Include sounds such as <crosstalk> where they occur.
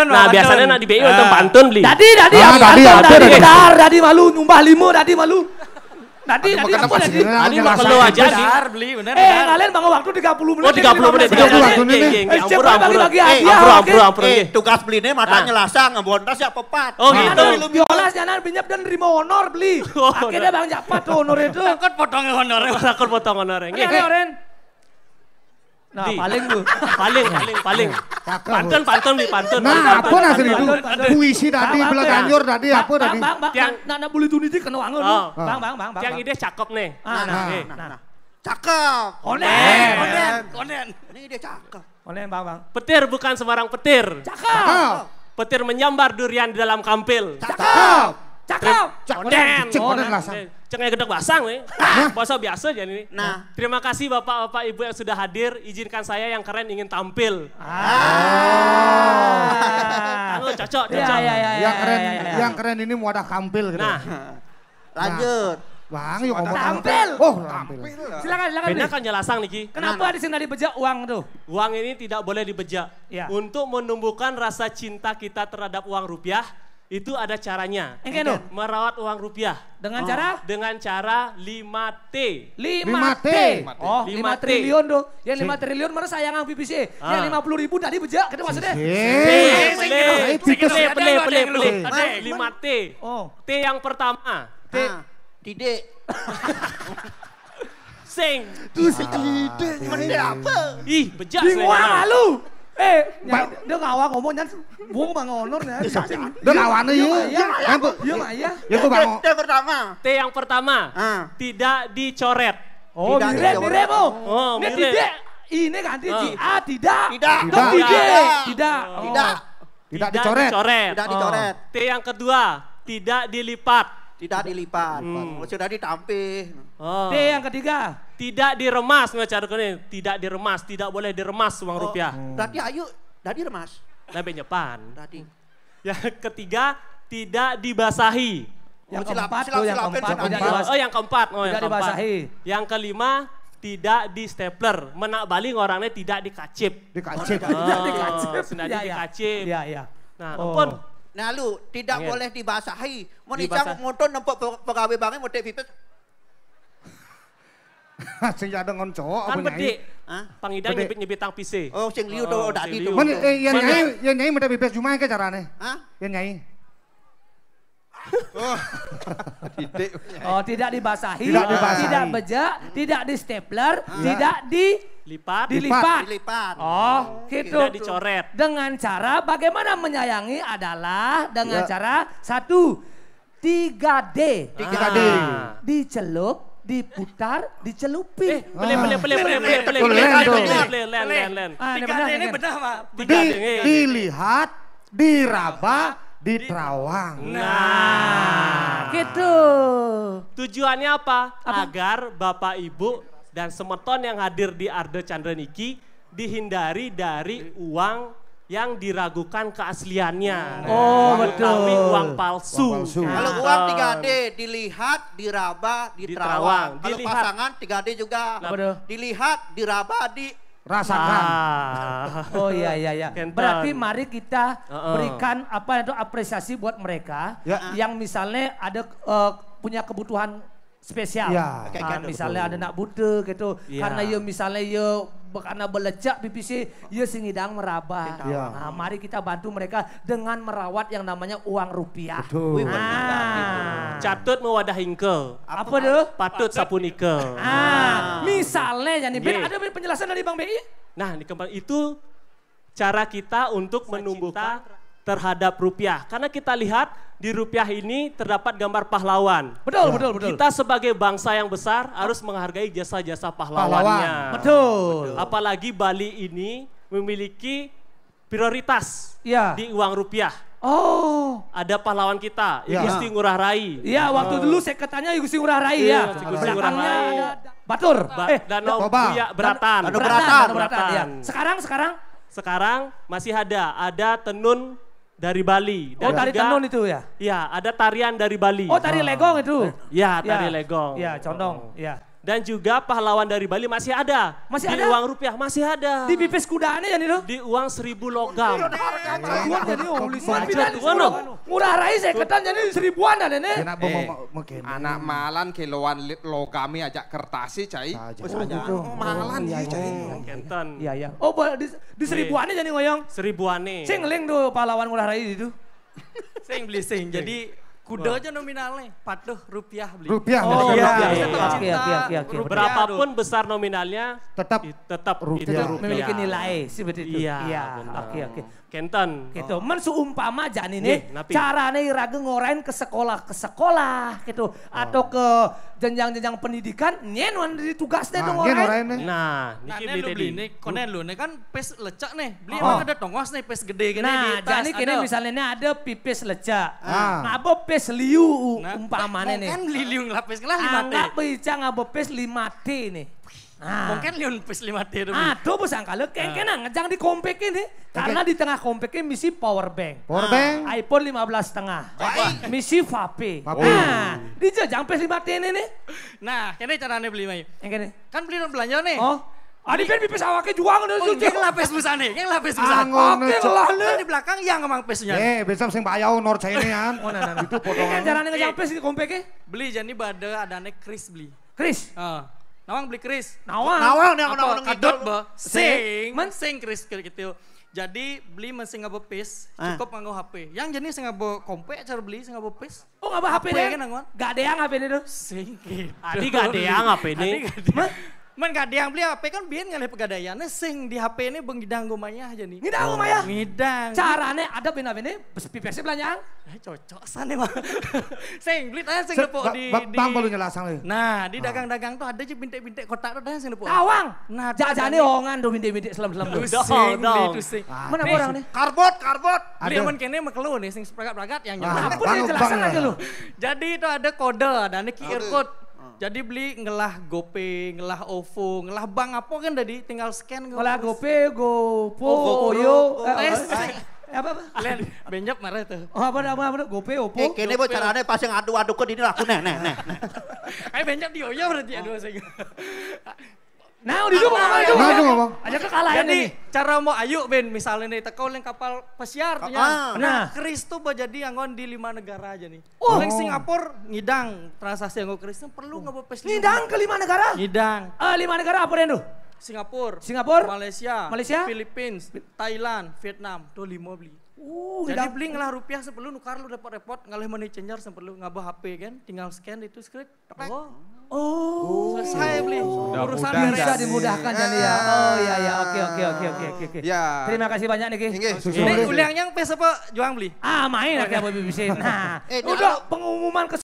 Pantun, Nah, pantun. biasanya nak di BI Ah. untuk pantun beli. Dadi, dadi, Ah, apa dadi, dadi, dadi. bedar, dadi malu, nyumbah limo, dadi malu. Dadi kenapa apa Tadi jelasan. perlu aja sih. Benar, beli, benar, Eh, benar. kalian bangun waktu 30 menit. Oh, 30 menit. Tiga puluh waktu ini. Geng, geng, Eh, Eh, hadiah, ampura, oke? ampura, ampura. Eh, geng. tugas beli ini matanya Ah. nyelasang, ngebontas ya pepat. Oh, Nah, gitu. Biolas jangan binyap dan nerima honor beli. <laughs> Oh, Akhirnya Bang Japat honor itu. Takut potong honor. Takut potong. Ini ada Oren. Nah, Di. paling tuh. Paling, paling, paling. Pantun, pantun beli pantun. Nah, pantun, apa nasi itu? Puisi tadi, Bang, belah bang, ganjur tadi, Bang, apa bang, tadi? Bang, bang, nah, nah, boleh tuh nih kena wangun Oh. Bang, bang, bang, bang. Yang ide cakep nih. Ah, nah, Nah, nah, Nah, nah. nah. Cakep. Onen, Konen, konen. Ini dia cakep. onen, bang, bang. Petir bukan sembarang petir. Cakep, Ah, Petir menyambar durian di dalam kampil. cakep, cakep. Onen. cek Oh, onen nah. langsung. Cengnya gedek basang nih. Bahasa biasa jadi ini. Nah. Terima kasih Bapak-bapak Ibu yang sudah hadir. Izinkan saya yang keren ingin tampil. Ah. Anu cocok, Ya, cocok. ya, ya, Yang ya, keren, ya, ya. yang keren ini wadah kampil gitu. Nah, <laughs> Lanjut. Bang, yuk ngomong Tampil. Oh, tampil. Silakan, silakan. beda kan jelasang nih Ki. Kenapa di sini dibejak uang tuh? Uang ini tidak boleh dibejak. Ya. Untuk menumbuhkan rasa cinta kita terhadap uang rupiah, itu ada caranya. Engke no. Merawat uang rupiah Dengan cara dengan cara 5T. 5 T. 5T. Oh, 5 5T. triliun tuh. Yang 5 triliun mana sayangan PPC. Ah. Yang 50 ribu tadi bejak, gitu maksudnya. Pele, tipes. pele, pele, Ada, pele, ada, pele. ada. 5T. Oh. T yang pertama, Nah, Tidak. sing. Tuh si ide. Mende apa? Ih, bejak Bingung malu. Eh, nyai- dia ngawak ngomong nyan buang bang honor nya. Dan awannya yuk. Iya, Yang tuh, Iya, Mak, iya. yang tuh bang. Yang pertama. T yang pertama, tidak dicoret. Oh, mirip, tidak. mirip oh. Oh, Ini mirip. tidak. Ini ganti. Ci A tidak. Tidak. Tidak. Tidak. Tidak. Tidak. Tidak dicoret. Tidak dicoret. T yang kedua, tidak dilipat. Tidak dilipat. Hmm. Oh, Sudah ditampil. Oh. T yang ketiga. Tidak diremas, cara ini. Tidak diremas, tidak boleh diremas uang Oh, rupiah. Berarti ayo. Tadi remas. Nabe Jepang. Tadi. Yang ketiga, tidak dibasahi. Yang Oh, silap- keempat silap- tuh, yang keempat. Tidak Oh, oh, yang keempat. Oh, yang Tidak keempat. dibasahi. Yang kelima, tidak di stapler. Menak baling orangnya tidak dikacip. Dikacip. Oh, dikacip. Sudah Iya, iya. dikacip. Iya, iya. Nah, Oh. Ampun. Nah lu tidak Angin. boleh dibasahi. Mau dicang motor nempak pe- pegawai banknya mau dek pipet. <laughs> Sing ada ngon cowok Kan bedi. Hah? Pangidang Bede. nyebit-nyebit tang pise. Oh sing liu tuh liu. tuh. Men eh yang Mana? nyai, yang nyai mau bebas cuma ke carane. Hah? Yang nyai. <laughs> Oh, tidak dibasahi, Tidak dibasahi. tidak bejak, tidak di stapler, tidak di Lipat, dilipat. Dilipat. Oh, gitu. tidak dicoret. Dengan cara bagaimana menyayangi adalah dengan Ya. cara satu 3D. 3D. Ah. Dicelup, diputar, dicelupin. Eh, boleh, boleh, boleh, boleh, boleh, boleh, Boleh, boleh, tuh. boleh, boleh, len, len, Di, diterawang. Nah, Gitu. tujuannya apa? Apa? Agar Bapak Ibu dan semeton yang hadir di Arde Chandra Niki dihindari dari uang yang diragukan keasliannya. Oh, Terutama betul. uang palsu. Uang palsu. Kalau Nah, uang 3D dilihat, diraba, Diterawang. diterawang. Kalau Dilihat. pasangan 3D juga. Tuh? Dilihat, diraba, di Rasakan. Ah. Oh iya iya iya. Berarti mari kita berikan apa itu apresiasi buat mereka Ya. yang misalnya ada eh, punya kebutuhan spesial. Ya. Kayak Ah, misalnya ada nak buta gitu. Ya. Karena yo misalnya yo karena belecak PPC, yo singidang meraba. Ya. Nah, mari kita bantu mereka dengan merawat yang namanya uang rupiah. Betul. Wih, benar, Ah. Catut mewadah ingkel. Apa tuh? Patut sapu nikel. Ah, misalnya jadi Ye. ada penjelasan dari Bang BI? Nah, di kembali itu cara kita untuk menumbuhkan terhadap rupiah. Karena kita lihat di rupiah ini terdapat gambar pahlawan. Betul, betul, betul. Kita sebagai bangsa yang besar harus menghargai jasa-jasa pahlawannya. Betul. Apalagi Bali ini memiliki prioritas Iya. di uang rupiah. Oh. Ada pahlawan kita, Ya. Igusti Ngurah Rai. Iya, waktu dulu seketannya Gusti Ngurah Rai ya. Iya, Gusti Ngurah Rai. ada Batur. Ba- eh, Danau. Buya Beratan. Danau Beratan, Beratan. Danau Beratan, iya. Beratan. Sekarang, sekarang. Sekarang masih ada, ada tenun dari Bali. Oh, tari juga- tenun itu ya? Iya, ada tarian dari Bali. Oh, tari legong itu. Ya, tari Ya. legong. Iya, condong. Iya. Dan juga pahlawan dari Bali masih ada. Masih di ada? uang rupiah masih ada. Di pipis kudanya jadi lo. Di uang seribu logam. Tuan jadi oh beli Maju, sembilan tuan dong. Murah rai saya ketan jadi seribuan ada nih. Eh. Anak malan kiloan logami ajak kertasi cai. Oh, gitu. Malan iya, sih cai. Kenten. Iya iya. Oh boleh di, di seribuannya jadi ngoyong. Seribuan nih. Sing ngeling tuh pahlawan murah rai itu. <laughs> Sing beli sing. Jadi kuda aja nominalnya, patuh rupiah beli. Rupiah. Oh mereka iya. rupiah. Cinta oke oke oke. rupiah Berapapun besar nominalnya, Tetap tetap Rupiah. itu rupiah. Memiliki nilai seperti itu. Iya, Iya. Oke oke. Kenten. gitu. Men seumpama jani Nih, nih, napi. carane iraga ngorain ke sekolah ke sekolah gitu atau ke jenjang-jenjang pendidikan nyen wan di tugasnya Nah, dong ini ngorain. ini. Nah, Nah, niki ini beli lu tadi. beli nih, konen lu nih kan pes lecak nih. Beli Oh. emang ada tongos nih pes gede gini di Nah, tas. jadi kini ada. misalnya ini ada pipis lecak. Ah. Ngabo pes liu Nah, umpamanya nih. Kan liliung lapis kelah lima T. Anggap bicara ngabo pes 5T nih. Nah. Mungkin liun pes lima T itu. Aduh bos angkala kengkenan ngejang di komplek ini. Karena di tengah kompleknya misi power bank. Power bank. iPhone 15 setengah. Misi Vape. Vape. Nah, di jajang pes 5T ini nih. Nah, kene caranya beli mai. Yang kene. Kan beli belanja nih. Oh, Adi kan pipis awaknya juang udah Oh, suci. yang lapis busane, yang lapis busane. Angon Oke lah Kan di belakang yang emang pesnya. Eh, besok sing bayau nor ini kan. Oh, nah, nah, nah. Itu Ini kan potongan. caranya ngejang pes di kompleknya. Beli jadi bada adane Chris beli. Chris, Ah. Nawang beli Chris. nawang. Nawang Apa nawang kadot ba? Sing, Men- sing Chris kayak gitu. Jadi beli men sing ngabo pes, Ah. cukup nganggo HP. Yang jenis sing ngabo kompe cara beli sing ngabo pes. Oh, nggak bawa HP deh. Gak ada yang HP ini tuh. Sing gitu. Adi gak ada yang HP ini. Men gak ada yang beli HP kan biar ngalih pegadaiannya sing di HP ini bengidang gomanya aja nih. Ngidang rumah ya. Ngidang. Caranya ada bina-bina, pipesnya belanjaan. Eh, cocok sana mah. <laughs> sing beli tanya sing depok di di Bang perlu nyelasang lagi. Nah, di dagang-dagang tuh ada aja bintik-bintik kotak tuh sing depok. Nawang. Nah, Jajane hongan tuh bintik-bintik selam-selam tuh. Sing beli tuh sing. Mana Nih, orang nih? Karbot, karbot. Beli aman kene mekelu nih sing peragat-peragat yang Ah, nyebar. Apa nih jelasan aja lu. Jadi itu ada kode, ada QR code. Jadi beli ngelah GoPay, ngelah OVO, ngelah bank apa kan tadi tinggal scan kok. Kalau GoPay, GoPo, Oh, GoPro, Oyo, Go- eh, eh, eh, apa apa? Kalian benjop marah tuh. Oh apa apa apa GoPay, Oppo. Eh, kene bu caranya pas yang adu-adu ke dini aku nih, nih, nih. <laughs> Kayak benjop di Oyo berarti aduh saya. Nah, di dulu ngomong itu. Nah, ngomong. Aja kekalahan Jadi ini. cara mau ayo Ben misalnya nih teko yang kapal pesiar tuh ya. Ah. Nah, Nah. Kris tuh bah jadi anggon di lima negara aja nih. Oh. Oh. Singapura ngidang transaksi anggo Kris perlu nggak pes Ngidang ke lima negara. Ngidang. Eh, lima negara apa Rendu? Singapura, Singapura, Malaysia, Malaysia, Philippines, Thailand, Vietnam, tuh lima beli. Uh, Jadi beli ngalah rupiah sebelum nukar lu dapat repot ngalah money changer sebelum ngabah HP kan, tinggal scan itu script. Oh, Oh. selesai beli. Urusan mudah Bisa beres. dimudahkan jadi ya. Oh iya ya, oke oke oke oke oke oke. Ya. Terima kasih banyak nih Ki. Inggih. Susu Ini Mori. uliang yang pes apa juang beli? Ah main akhirnya BBC. Nah, Eh, udah pengumuman ke